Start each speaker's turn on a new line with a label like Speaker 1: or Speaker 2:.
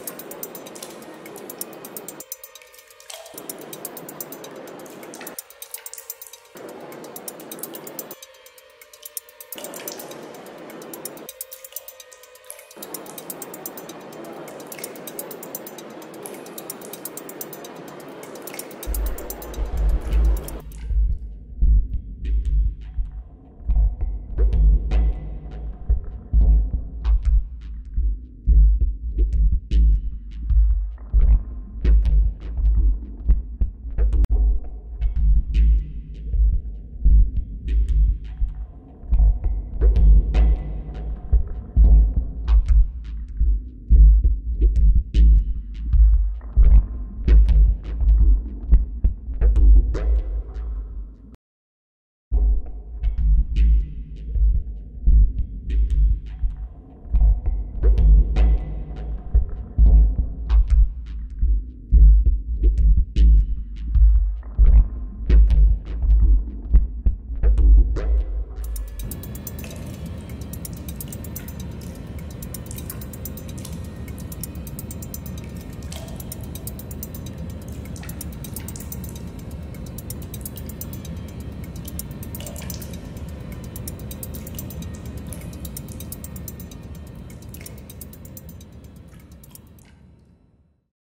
Speaker 1: you